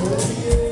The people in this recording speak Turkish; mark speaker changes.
Speaker 1: Söyle